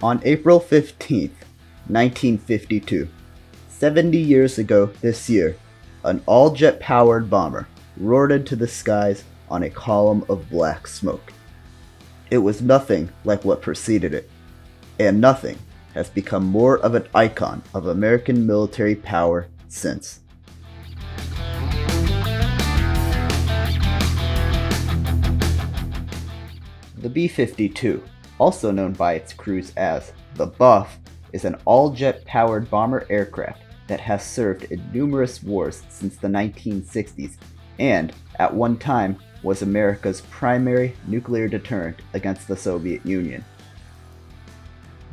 On April 15th, 1952, 70 years ago this year, an all jet powered bomber roared into the skies on a column of black smoke. It was nothing like what preceded it, and nothing has become more of an icon of American military power since. The B 52 also known by its crews as the Buff, is an all jet powered bomber aircraft that has served in numerous wars since the 1960s and, at one time, was America's primary nuclear deterrent against the Soviet Union.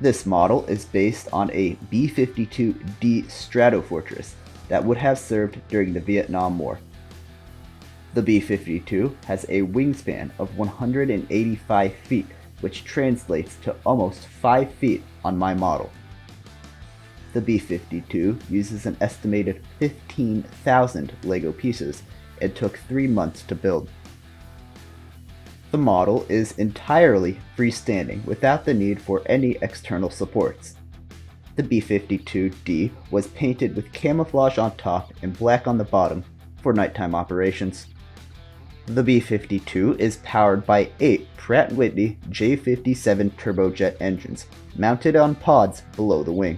This model is based on a B 52D Stratofortress that would have served during the Vietnam War. The B 52 has a wingspan of 185 feet which translates to almost 5 feet on my model. The B-52 uses an estimated 15,000 LEGO pieces and took 3 months to build. The model is entirely freestanding without the need for any external supports. The B-52D was painted with camouflage on top and black on the bottom for nighttime operations. The B-52 is powered by eight Pratt & Whitney J57 turbojet engines mounted on pods below the wing.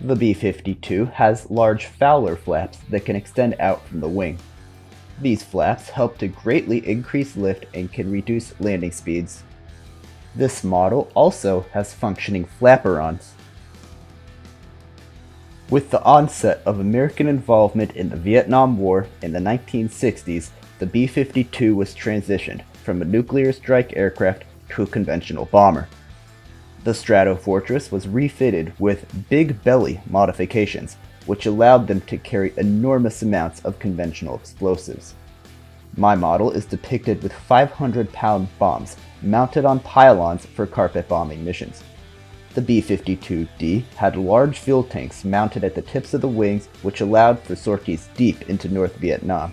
The B-52 has large Fowler flaps that can extend out from the wing. These flaps help to greatly increase lift and can reduce landing speeds. This model also has functioning flaperons. With the onset of American involvement in the Vietnam War in the 1960s, the B-52 was transitioned from a nuclear strike aircraft to a conventional bomber. The Stratofortress was refitted with big belly modifications, which allowed them to carry enormous amounts of conventional explosives. My model is depicted with 500 pound bombs mounted on pylons for carpet bombing missions. The B-52D had large fuel tanks mounted at the tips of the wings which allowed for sorties deep into North Vietnam.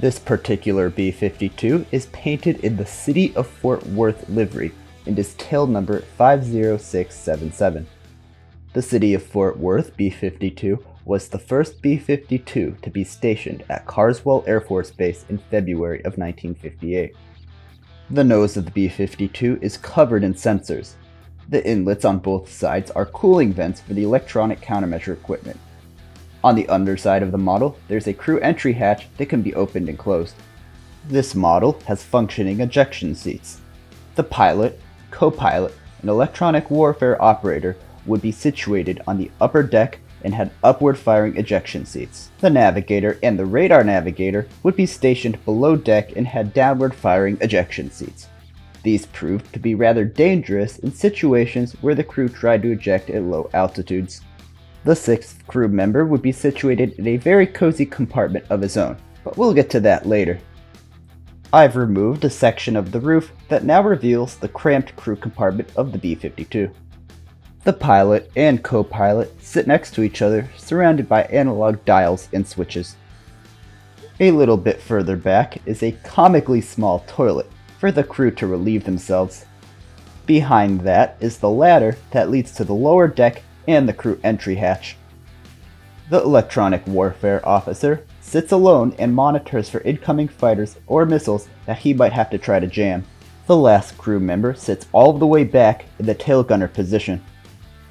This particular B-52 is painted in the City of Fort Worth livery and is tail number 50677. The City of Fort Worth B-52 was the first B-52 to be stationed at Carswell Air Force Base in February of 1958. The nose of the B-52 is covered in sensors. The inlets on both sides are cooling vents for the electronic countermeasure equipment. On the underside of the model, there's a crew entry hatch that can be opened and closed. This model has functioning ejection seats. The pilot, co-pilot, and electronic warfare operator would be situated on the upper deck and had upward firing ejection seats. The navigator and the radar navigator would be stationed below deck and had downward firing ejection seats. These proved to be rather dangerous in situations where the crew tried to eject at low altitudes. The sixth crew member would be situated in a very cozy compartment of his own, but we'll get to that later. I've removed a section of the roof that now reveals the cramped crew compartment of the B-52. The pilot and co-pilot sit next to each other, surrounded by analog dials and switches. A little bit further back is a comically small toilet for the crew to relieve themselves. Behind that is the ladder that leads to the lower deck and the crew entry hatch. The electronic warfare officer sits alone and monitors for incoming fighters or missiles that he might have to try to jam. The last crew member sits all the way back in the tail gunner position.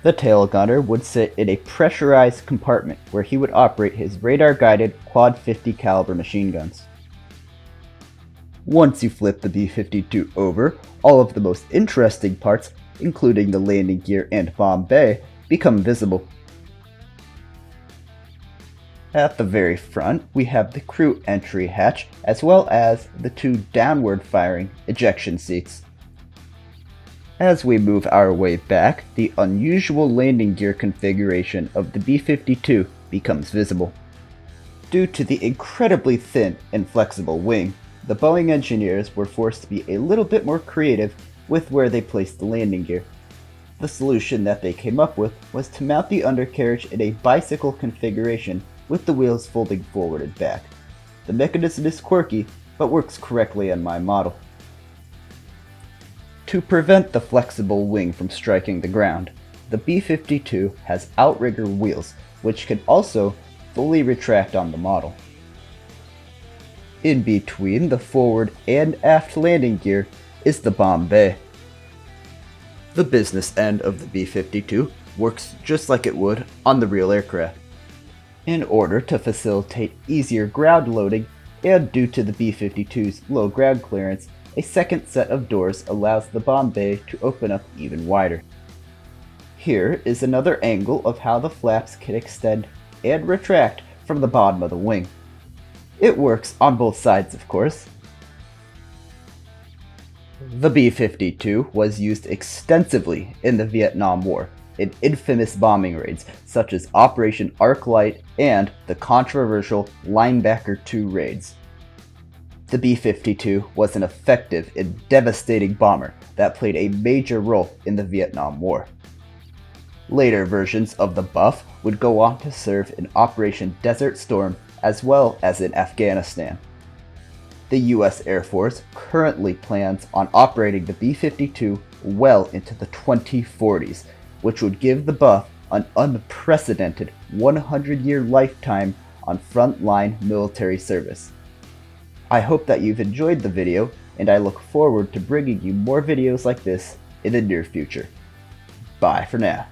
The tail gunner would sit in a pressurized compartment where he would operate his radar-guided quad 50 caliber machine guns. Once you flip the B-52 over, all of the most interesting parts, including the landing gear and bomb bay, become visible. At the very front, we have the crew entry hatch, as well as the two downward firing ejection seats. As we move our way back, the unusual landing gear configuration of the B-52 becomes visible. Due to the incredibly thin and flexible wing, the Boeing engineers were forced to be a little bit more creative with where they placed the landing gear. The solution that they came up with was to mount the undercarriage in a bicycle configuration with the wheels folding forward and back. The mechanism is quirky, but works correctly on my model. To prevent the flexible wing from striking the ground, the B-52 has outrigger wheels, which can also fully retract on the model. In between the forward and aft landing gear is the bomb bay. The business end of the B-52 works just like it would on the real aircraft. In order to facilitate easier ground loading, and due to the B-52's low ground clearance, a second set of doors allows the bomb bay to open up even wider. Here is another angle of how the flaps can extend and retract from the bottom of the wing. It works on both sides, of course. The B-52 was used extensively in the Vietnam War in infamous bombing raids such as Operation Arclight and the controversial Linebacker 2 raids. The B-52 was an effective and devastating bomber that played a major role in the Vietnam War. Later versions of the Buff would go on to serve in Operation Desert Storm as well as in Afghanistan. The US Air Force currently plans on operating the B-52 well into the 2040s, which would give the Buff an unprecedented 100-year lifetime on frontline military service. I hope that you've enjoyed the video, and I look forward to bringing you more videos like this in the near future. Bye for now.